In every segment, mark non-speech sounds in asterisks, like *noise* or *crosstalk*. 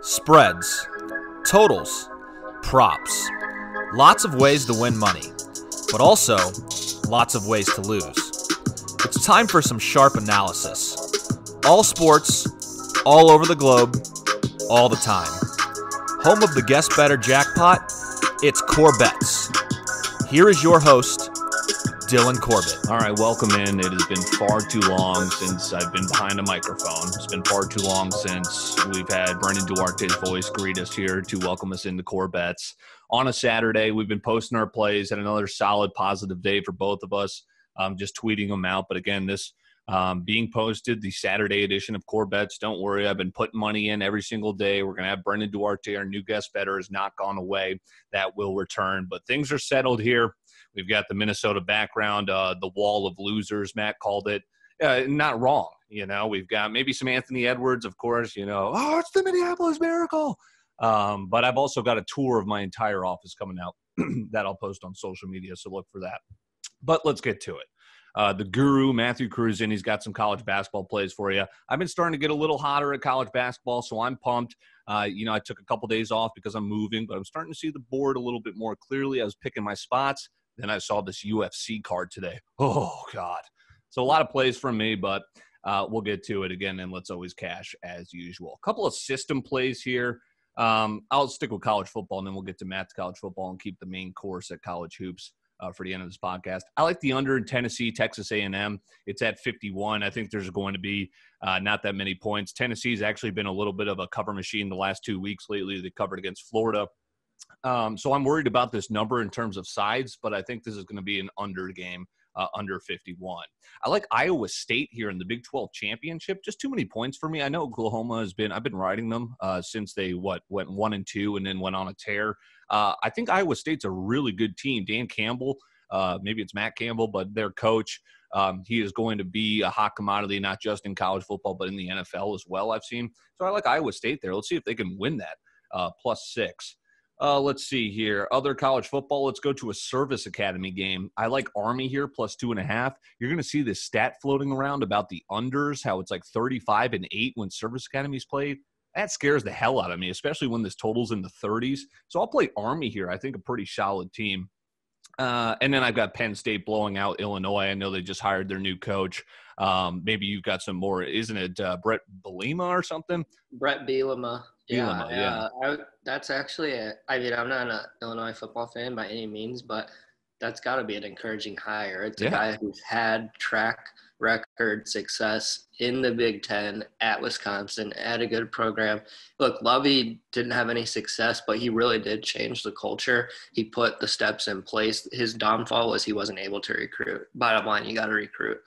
Spreads, totals, props. Lots of ways to win money, but also lots of ways to lose. It's time for some sharp analysis. All sports, all over the globe, all the time. Home of the Guest Better Jackpot, it's Core Bets. Here is your host, Dylan Corbet. All right, welcome in. It has been far too long since I've been behind a microphone. It's been far too long since we've had Brendan Duarte's voice greet us here to welcome us into Core Bets. On a Saturday, we've been posting our plays, had another solid positive day for both of us, um, just tweeting them out. But again, this um, being posted, the Saturday edition of Core Bets. Don't worry, I've been putting money in every single day. We're going to have Brendan Duarte, our new guest better, has not gone away. That will return. But things are settled here. We've got the Minnesota background, uh, the wall of losers, Matt called it. Uh, not wrong. You know, we've got maybe some Anthony Edwards, of course, you know, oh, it's the Minneapolis Miracle. Um, but I've also got a tour of my entire office coming out *clears throat* that I'll post on social media. So look for that. But let's get to it. Uh, the guru, Matthew Cruzin, he's got some college basketball plays for you. I've been starting to get a little hotter at college basketball, so I'm pumped. Uh, you know, I took a couple days off because I'm moving, but I'm starting to see the board a little bit more clearly. I was picking my spots. Then I saw this UFC card today. Oh, God. So a lot of plays from me, but uh, we'll get to it again, and let's always cash as usual. A couple of system plays here. Um, I'll stick with college football, and then we'll get to Matt's college football and keep the main course at college hoops uh, for the end of this podcast. I like the under in Tennessee, Texas A&M. It's at 51. I think there's going to be uh, not that many points. Tennessee's actually been a little bit of a cover machine the last two weeks lately. They covered against Florida. Um, so I'm worried about this number in terms of sides, but I think this is going to be an under game. Uh, under 51. I like Iowa State here in the Big 12 championship. Just too many points for me. I know Oklahoma has been. I've been riding them uh, since they what went one and two and then went on a tear. Uh, I think Iowa State's a really good team. Dan Campbell, uh, maybe it's Matt Campbell, but their coach. Um, he is going to be a hot commodity, not just in college football, but in the NFL as well. I've seen. So I like Iowa State there. Let's see if they can win that uh, plus six. Uh, let's see here. Other college football. Let's go to a service academy game. I like Army here plus two and a half. You're going to see this stat floating around about the unders, how it's like 35 and eight when service academies played. That scares the hell out of me, especially when this total's in the 30s. So I'll play Army here. I think a pretty solid team. Uh, and then I've got Penn State blowing out Illinois. I know they just hired their new coach. Um, maybe you've got some more. Isn't it uh, Brett Bielema or something? Brett Yeah. yeah. I, that's actually. A, I mean, I'm not an Illinois football fan by any means, but that's got to be an encouraging hire. It's Yeah. a guy who's had track record success in the Big Ten at Wisconsin at a good program. Look, Lovie didn't have any success, but he really did change the culture. He put the steps in place. His downfall was he wasn't able to recruit. Bottom line, you got to recruit.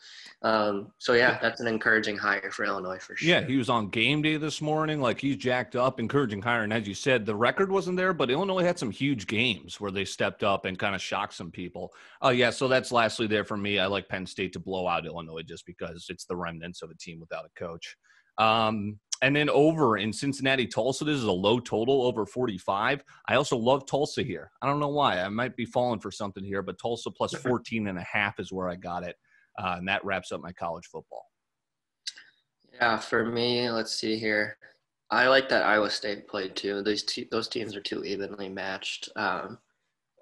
Um, so yeah, that's an encouraging hire for Illinois for sure. Yeah, he was on game day this morning. Like he's jacked up, encouraging hire. And as you said, the record wasn't there, but Illinois had some huge games where they stepped up and kind of shocked some people. Oh, yeah. So that's lastly there for me. I like Penn State to blow out Illinois just because it's the remnants of a team without a coach. Um, and then over in Cincinnati, Tulsa, this is a low total over 45. I also love Tulsa here. I don't know why. I might be falling for something here, but Tulsa plus 14 and a half is where I got it. Uh, and that wraps up my college football. Yeah, for me, let's see here. I like that Iowa State played too. Those two, those teams are too evenly matched. Um,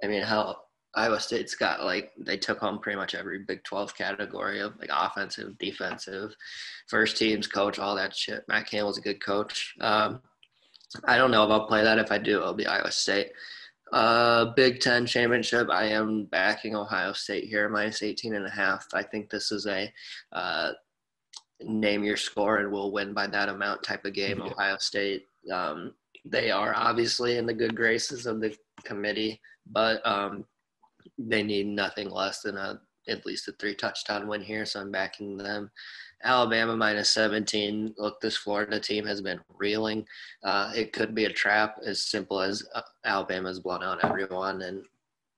I mean, hell, Iowa State's got like they took home pretty much every Big 12 category of like offensive, defensive, first teams, coach, all that shit. Matt Campbell's a good coach. Um, I don't know if I'll play that. If I do, it'll be Iowa State. Uh, Big Ten championship. I am backing Ohio State here, minus 18 and a half. I think this is a uh, name your score and we'll win by that amount type of game. Yeah. Ohio State. Um, they are obviously in the good graces of the committee, but um, they need nothing less than a at least a three touchdown win here. So I'm backing them. Alabama minus 17. Look, this Florida team has been reeling. Uh, it could be a trap as simple as uh, Alabama's blown out everyone and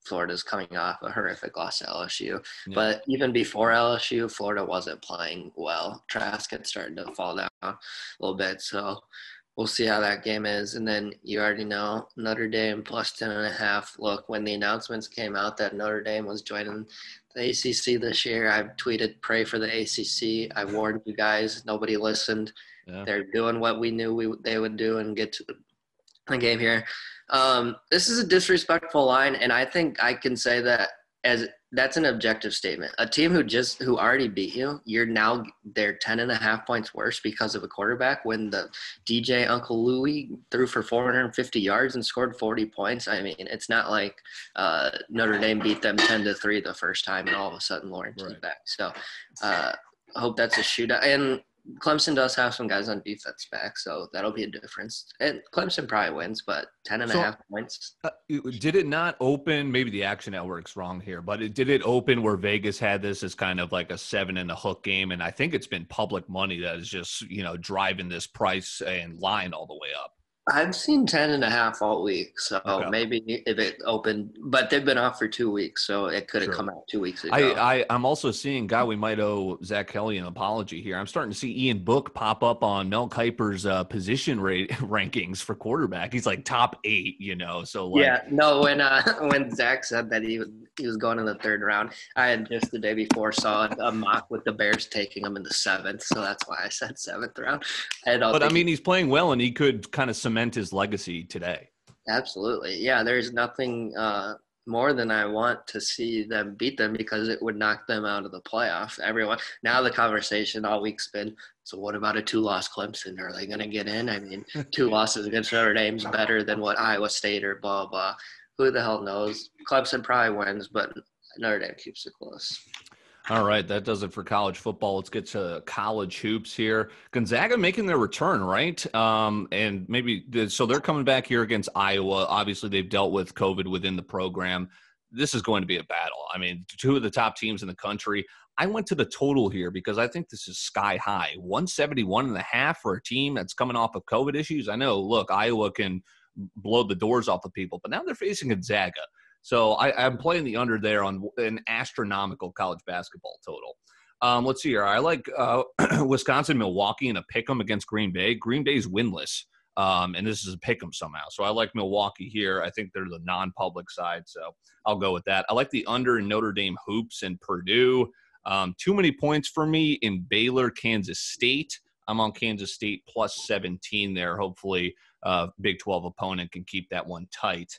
Florida's coming off a horrific loss to LSU. Yeah. But even before LSU, Florida wasn't playing well. Trask had started to fall down a little bit. So we'll see how that game is. And then you already know Notre Dame plus 10 and a half. Look, when the announcements came out that Notre Dame was joining the ACC this year, I've tweeted, pray for the ACC. I warned you guys. Nobody listened. Yeah. They're doing what we knew we they would do and get to the game here. Um, this is a disrespectful line, and I think I can say that as that's an objective statement. A team who just who already beat you, you're now they're 10 and a half points worse because of a quarterback when the DJ Uiagalelei threw for 450 yards and scored 40 points. I mean, it's not like uh, Notre Dame beat them 10 to 3 the first time and all of a sudden Lawrence right. is back. So uh, I hope that's a shootout. And Clemson does have some guys on defense back, so that'll be a difference. And Clemson probably wins, but 10 and so, a half points. Uh, did it not open? Maybe the Action Network's wrong here, but it, did it open where Vegas had this as kind of like a seven and a hook game? And I think it's been public money that is just, you know, driving this price and line all the way up. I've seen 10 and a half all week. So okay. maybe if it opened, but they've been off for two weeks. So it could have sure. come out two weeks ago. I, I, am also seeing, guy, we might owe Zach Kelly an apology here. I'm starting to see Ian Book pop up on Mel Kiper's uh, position rate *laughs* rankings for quarterback. He's like top eight, you know? So, like, yeah, no, when, uh, *laughs* when Zach said that he, he was going in the third round, I had just the day before saw a mock with the Bears taking him in the seventh. So that's why I said seventh round. I but I mean, he's playing well and he could kind of cement his legacy today. Absolutely. Yeah, there's nothing uh, more than I want to see them beat them because it would knock them out of the playoff. Everyone now the conversation all week's been so what about a two loss Clemson? Are they gonna get in? I mean, two *laughs* losses against Notre Dame's better than what Iowa State or blah blah. Who the hell knows? Clemson probably wins, but Notre Dame keeps it close. All right, that does it for college football. Let's get to college hoops here. Gonzaga making their return, right? Um, and maybe so they're coming back here against Iowa. Obviously, they've dealt with COVID within the program. This is going to be a battle. I mean, two of the top teams in the country. I went to the total here because I think this is sky high 171 and a half for a team that's coming off of COVID issues. I know, look, Iowa can blow the doors off of people, but now they're facing Gonzaga so I, am playing the under there on an astronomical college basketball total. Um, let's see here. I like uh, *clears throat* Wisconsin, Milwaukee in a pick 'em against Green Bay. Green Bay's winless, um, and this is a pick 'em somehow. So I like Milwaukee here. I think they're the non-public side, so I'll go with that. I like the under in Notre Dame hoops and Purdue. Um, too many points for me in Baylor, Kansas State. I'm on Kansas State plus 17 there. Hopefully, uh, Big 12 opponent can keep that one tight.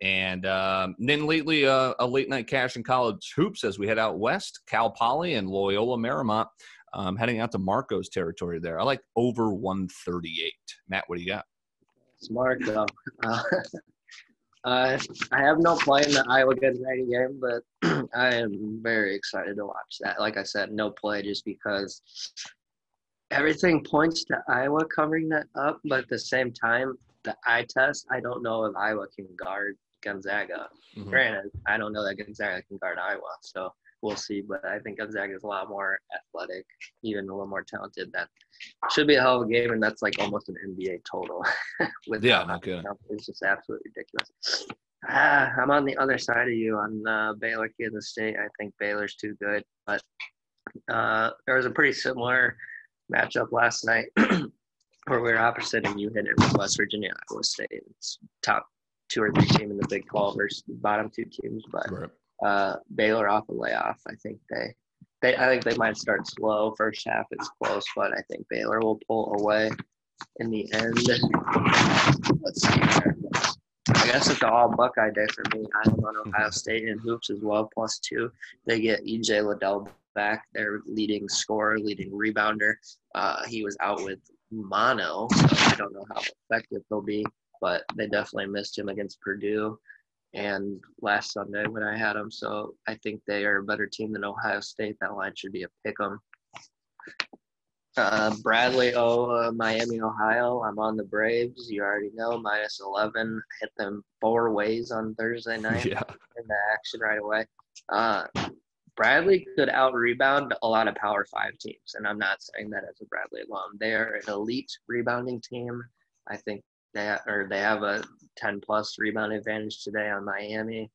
And um, then lately, uh, a late night cash in college hoops as we head out west, Cal Poly and Loyola Marymount, um, heading out to Marco's territory there. I like over 138. Matt, what do you got? Smart though. Uh, *laughs* uh, I have no play in the Iowa Gonzaga game, but *clears throat* I am very excited to watch that. Like I said, no play just because everything points to Iowa covering that up, but at the same time, the eye test, I don't know if Iowa can guard Gonzaga. Mm-hmm. Granted, I don't know that Gonzaga can guard Iowa, so we'll see. But I think Gonzaga is a lot more athletic, even a little more talented. That should be a hell of a game, and that's like almost an NBA total. *laughs* with yeah, not good. It's just absolutely ridiculous. Ah, I'm on the other side of you on uh, Baylor, Kansas State. I think Baylor's too good, but uh, there was a pretty similar matchup last night *clears throat* where we are opposite and you hit it with West Virginia, Iowa State. It's top two or three team in the Big 12 versus bottom two teams, but right. uh, Baylor off a layoff. I think they, they, I think they might start slow. First half it's close, but I think Baylor will pull away in the end. Let's see here. I guess it's all Buckeye day for me. I'm on Ohio mm-hmm. State and hoops as well, plus two. They get EJ Liddell back, their leading scorer, leading rebounder. Uh, he was out with mono, so I don't know how effective they'll be but they definitely missed him against Purdue and last Sunday when I had them. So I think they are a better team than Ohio State. That line should be a pick 'em. Uh, Bradley, oh, uh, Miami, Ohio. I'm on the Braves. You already know, minus 11. Hit them four ways on Thursday *laughs* night. Yeah. In the action right away. Uh, Bradley could out rebound a lot of Power Five teams, and I'm not saying that as a Bradley alum. They are an elite rebounding team. I think they or they have a 10 plus rebound advantage today on Miami.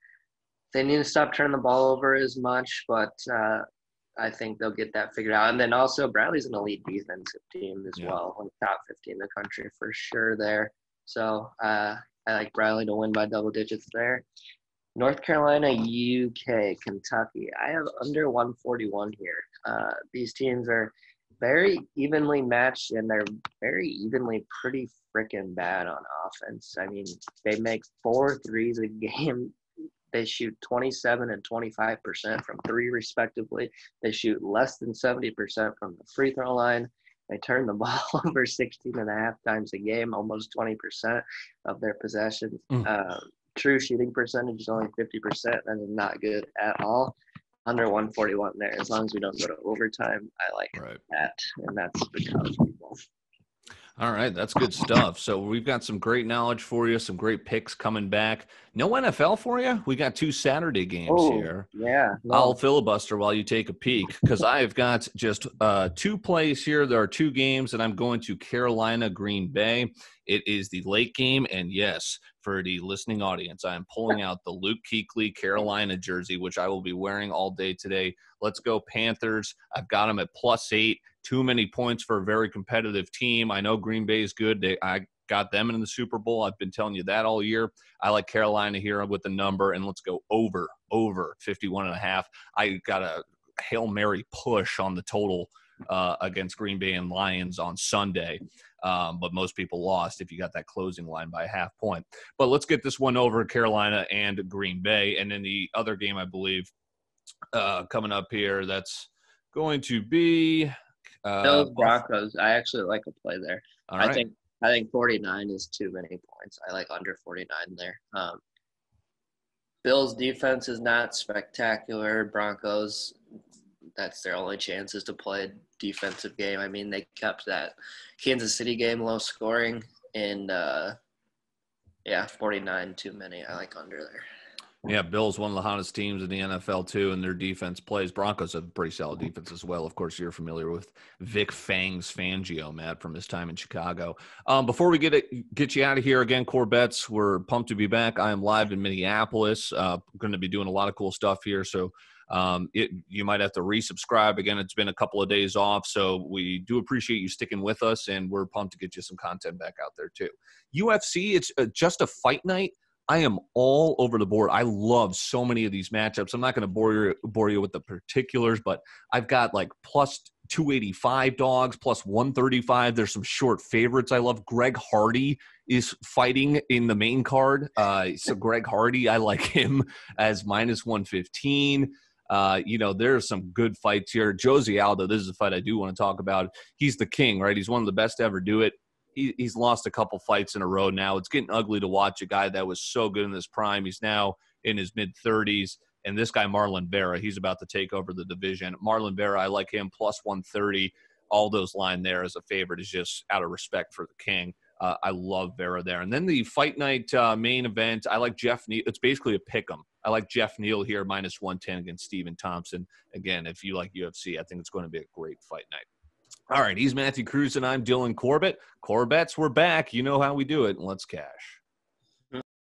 They need to stop turning the ball over as much, but uh, I think they'll get that figured out. And then also Bradley's an elite defensive team as yeah. well, like top 50 in the country for sure there. So uh, I like Bradley to win by double digits there. North Carolina, UK, Kentucky. I have under 141 here. Uh, these teams are very evenly matched, and they're very evenly pretty freaking bad on offense. I mean, they make four threes a *laughs* game. They shoot 27 and 25% from three, respectively. They shoot less than 70% from the free throw line. They turn the *laughs* ball over 16 and a half times a game, almost 20% of their possessions. Mm. Uh, true shooting percentage is only 50%. That is not good at all. Under 141 there. As long as we don't go to overtime, I like right. that. And that's because people. All right, that's good stuff. So we've got some great knowledge for you, some great picks coming back. No NFL for you? We got two Saturday games oh, here. Yeah. No. I'll filibuster while you take a peek because I've got just uh, two plays here. There are two games, and I'm going to Carolina Green Bay. It is the late game, and yes, for the listening audience, I am pulling out the Luke Kuechly Carolina jersey, which I will be wearing all day today. Let's go Panthers. I've got them at plus eight too many points for a very competitive team. I know Green Bay is good. They, I got them in the Super Bowl. I've been telling you that all year. I like Carolina here with the number, and let's go over, over 51 and a half. I got a Hail Mary push on the total uh, against Green Bay and Lions on Sunday. Um, but most people lost if you got that closing line by a half point. But let's get this one over Carolina and Green Bay. And then the other game, I believe, uh, coming up here, that's going to be uh, Bills Broncos. I actually like a play there. I think I think 49 is too many points. I like under 49 there. Um, Bills defense is not spectacular. Broncos, that's their only chances to play a defensive game. I mean, they kept that Kansas City game low scoring, and uh, yeah, 49 too many. I like under there. Yeah, Bills one of the hottest teams in the NFL too, and their defense plays. Broncos have a pretty solid defense as well. Of course, you're familiar with Vic Fangs Fangio, Matt, from his time in Chicago. Um, before we get it, get you out of here again, Corbettes, we're pumped to be back. I am live in Minneapolis. Uh, going to be doing a lot of cool stuff here, so um, it, you might have to resubscribe again. It's been a couple of days off, so we do appreciate you sticking with us, and we're pumped to get you some content back out there too. UFC, it's uh, just a fight night I am all over the board. I love so many of these matchups. I'm not going to bore you bore you with the particulars, but I've got like plus 285 dogs, plus 135. There's some short favorites. I love Greg Hardy is fighting in the main card. Uh, so Greg Hardy, I like him as minus 115. Uh, you know, there's some good fights here. Jose Aldo, this is a fight I do want to talk about. He's the king, right? He's one of the best to ever do it he, he's lost a couple fights in a row now. It's getting ugly to watch a guy that was so good in his prime. He's now in his mid 30s. And this guy, Marlon Vera, he's about to take over the division. Marlon Vera, I like him plus 130. All those line there as a favorite is just out of respect for the king. Uh, I love Vera there. And then the fight night uh, main event, I like Jeff Neal. It's basically a pick 'em. I like Jeff Neal here minus 110 against Stephen Thompson. Again, if you like UFC, I think it's going to be a great fight night. All right, he's Matthew Cruz and I'm Dylan Corbet. Corbett's, we're back. You know how we do it. Let's cash.